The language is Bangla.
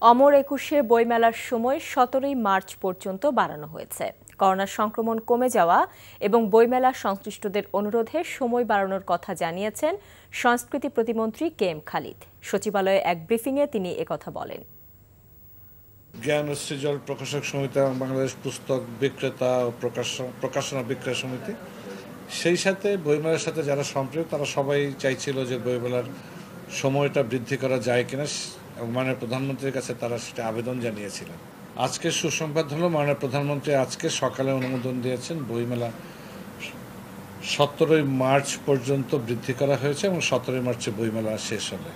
অমর একুশে বইমেলার সময় সতেরোই মার্চ পর্যন্ত বাড়ানো হয়েছে। করোনা সংক্রমণ কমে যাওয়া এবং বইমেলা সংশ্লিষ্টদের অনুরোধে সময় বাড়ানোর কথা জানিয়েছেন সংস্কৃতি প্রতিমন্ত্রী কে এম খালিদ। সচিবালয়ে এক ব্রিফিংয়ে তিনি একথা বলেন। জ্ঞান সৃজল প্রকাশক সমিতি এবং বাংলাদেশ পুস্তক বিক্রেতা ও প্রকাশ- প্রকাশনা বিক্রয় সমিতি। সেই সাথে বইমেলার সাথে যারা সম্পৃক্ত, তারা সবাই চাইছিল যে বইমেলার সময়টা বৃদ্ধি করা যায় কিনা। মাননীয় প্রধানমন্ত্রীর কাছে তারা সেটা আবেদন জানিয়েছিলেন। আজকের সুসংবাদ হলো, মাননীয় প্রধানমন্ত্রী আজকে সকালে অনুমোদন দিয়েছেন, বইমেলা সতেরোই মার্চ পর্যন্ত বৃদ্ধি করা হয়েছে এবং সতেরোই মার্চে বইমেলা শেষ হবে।